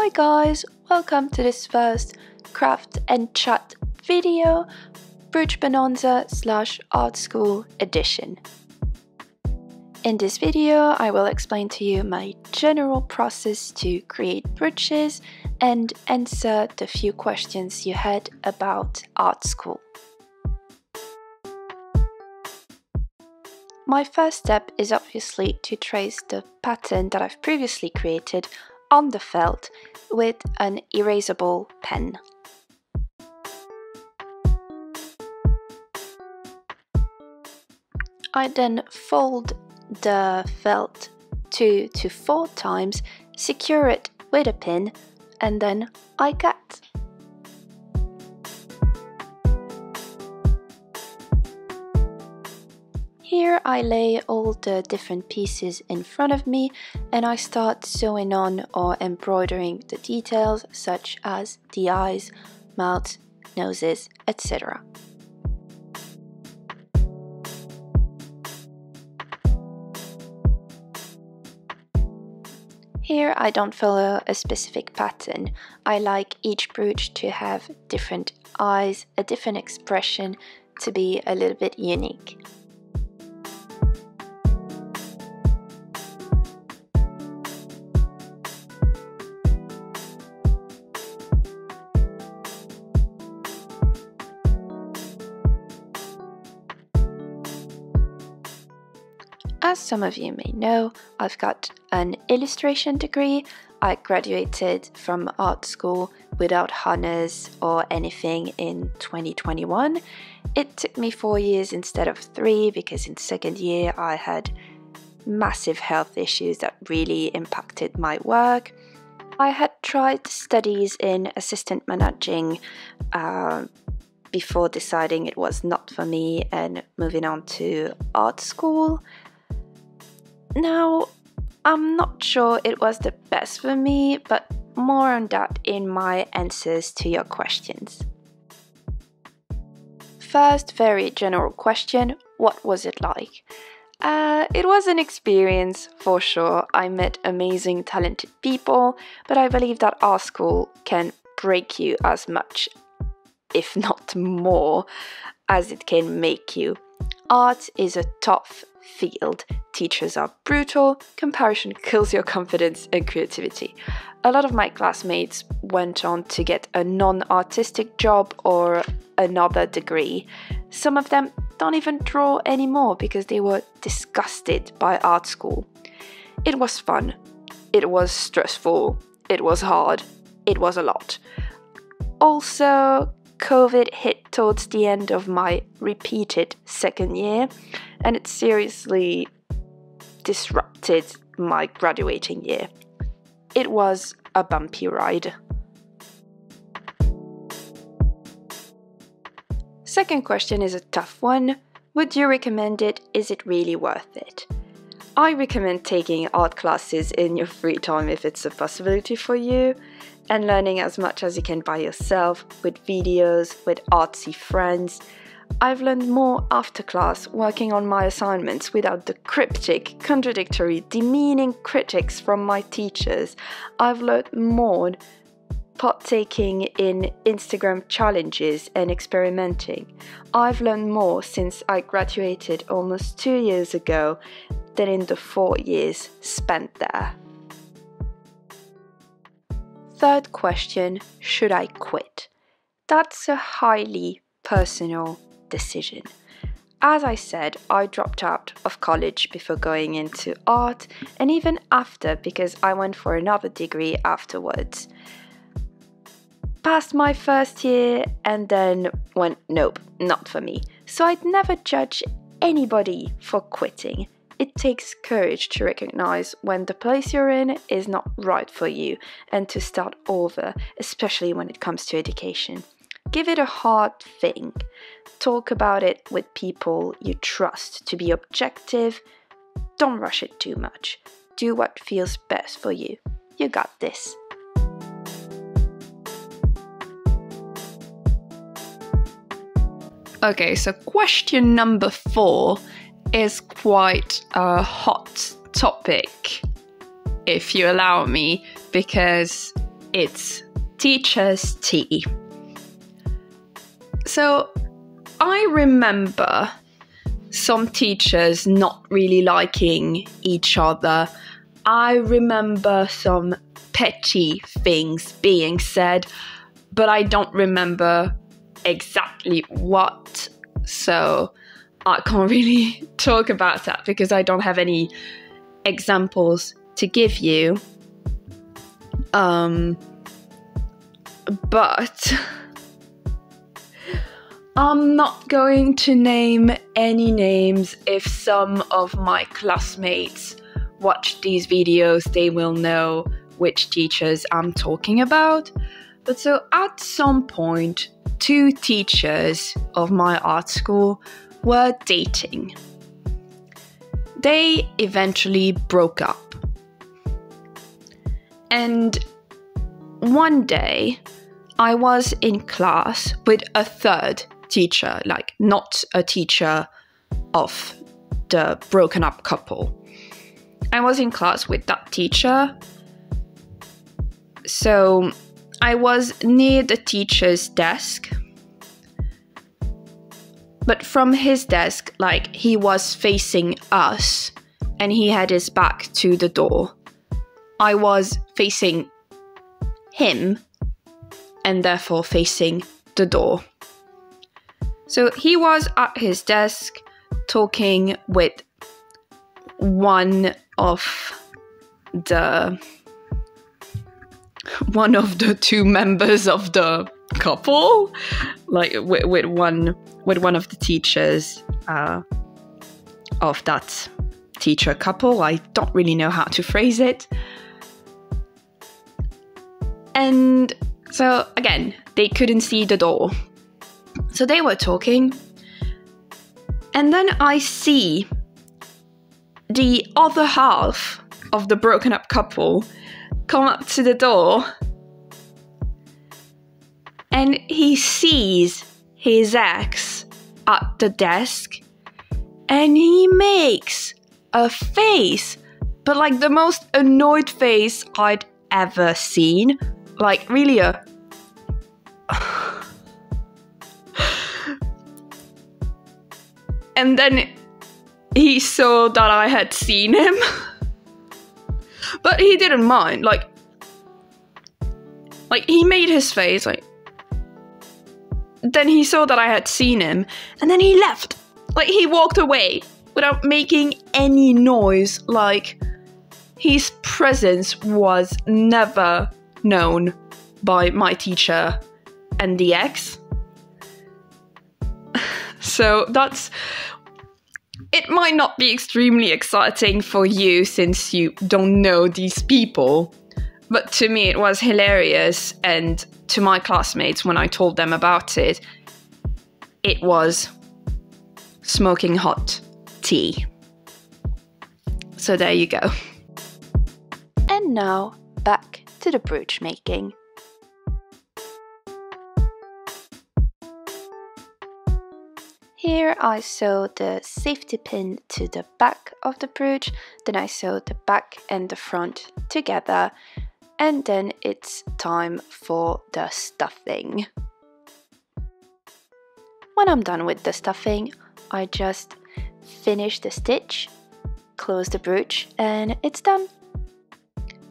Hi guys, welcome to this first craft and chat video, Brooch Bonanza slash art school edition. In this video, I will explain to you my general process to create brooches and answer the few questions you had about art school. My first step is obviously to trace the pattern that I've previously created on the felt with an erasable pen. I then fold the felt two to four times, secure it with a pin, and then I cut. I lay all the different pieces in front of me and I start sewing on or embroidering the details such as the eyes, mouths, noses, etc. Here I don't follow a specific pattern. I like each brooch to have different eyes, a different expression, to be a little bit unique. As some of you may know, I've got an illustration degree. I graduated from art school without honors or anything in 2021. It took me four years instead of three because in second year I had massive health issues that really impacted my work. I had tried studies in assistant managing uh, before deciding it was not for me and moving on to art school. Now, I'm not sure it was the best for me, but more on that in my answers to your questions. First, very general question what was it like? Uh, it was an experience for sure. I met amazing, talented people, but I believe that art school can break you as much, if not more, as it can make you. Art is a tough field. Teachers are brutal, comparison kills your confidence and creativity. A lot of my classmates went on to get a non artistic job or another degree. Some of them don't even draw anymore because they were disgusted by art school. It was fun, it was stressful, it was hard, it was a lot. Also, COVID hit towards the end of my repeated second year, and it seriously disrupted my graduating year. It was a bumpy ride. Second question is a tough one. Would you recommend it? Is it really worth it? I recommend taking art classes in your free time if it's a possibility for you and learning as much as you can by yourself with videos, with artsy friends. I've learned more after class working on my assignments without the cryptic, contradictory, demeaning critics from my teachers. I've learned more partaking in Instagram challenges and experimenting. I've learned more since I graduated almost two years ago than in the four years spent there. Third question Should I quit? That's a highly personal decision. As I said, I dropped out of college before going into art, and even after because I went for another degree afterwards. Passed my first year and then went, nope, not for me. So I'd never judge anybody for quitting. It takes courage to recognize when the place you're in is not right for you and to start over, especially when it comes to education. Give it a hard think. Talk about it with people you trust to be objective. Don't rush it too much. Do what feels best for you. You got this. Okay, so question number four is quite a hot topic, if you allow me, because it's teacher's tea. So I remember some teachers not really liking each other. I remember some petty things being said, but I don't remember exactly what. So I can't really talk about that because I don't have any examples to give you. Um, but I'm not going to name any names. If some of my classmates watch these videos, they will know which teachers I'm talking about. But so at some point, two teachers of my art school were dating. They eventually broke up. And one day, I was in class with a third teacher, like not a teacher of the broken up couple. I was in class with that teacher. So I was near the teacher's desk. But from his desk, like he was facing us and he had his back to the door. I was facing him and therefore facing the door. So he was at his desk talking with one of the one of the two members of the couple like with, with one with one of the teachers uh, of that teacher couple. I don't really know how to phrase it. And so again they couldn't see the door. So they were talking, and then I see the other half of the broken up couple come up to the door and he sees his ex at the desk and he makes a face, but like the most annoyed face I'd ever seen. Like, really, a. and then he saw that I had seen him. but he didn't mind. Like, like he made his face like. Then he saw that I had seen him, and then he left. Like he walked away without making any noise. Like his presence was never known by my teacher and the ex. so that's it might not be extremely exciting for you since you don't know these people, but to me it was hilarious, and to my classmates when I told them about it, it was smoking hot tea. So there you go. And now back to the brooch making. Here I sew the safety pin to the back of the brooch, then I sew the back and the front together, and then it's time for the stuffing. When I'm done with the stuffing, I just finish the stitch, close the brooch, and it's done.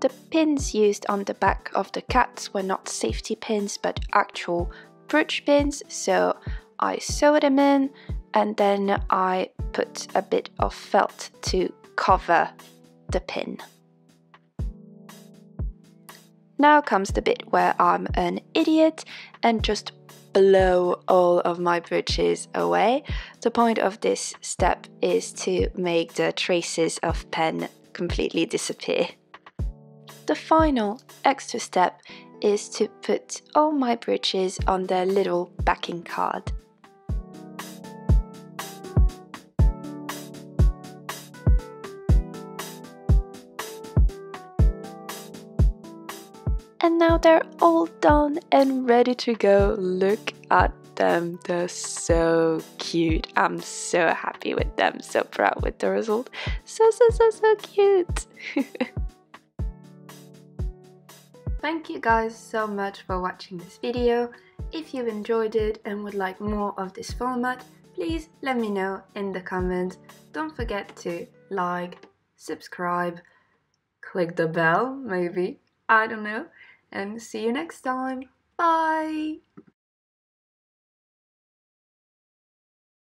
The pins used on the back of the cats were not safety pins but actual brooch pins, so I sewed them in and then I put a bit of felt to cover the pin. Now comes the bit where I'm an idiot and just blow all of my brooches away. The point of this step is to make the traces of pen completely disappear. The final extra step is to put all my brooches on their little backing card. And now they're all done and ready to go. Look at them, they're so cute. I'm so happy with them, so proud with the result. So, so, so, so cute. Thank you guys so much for watching this video. If you enjoyed it and would like more of this format, please let me know in the comments. Don't forget to like, subscribe, click the bell maybe, I don't know, and see you next time. Bye!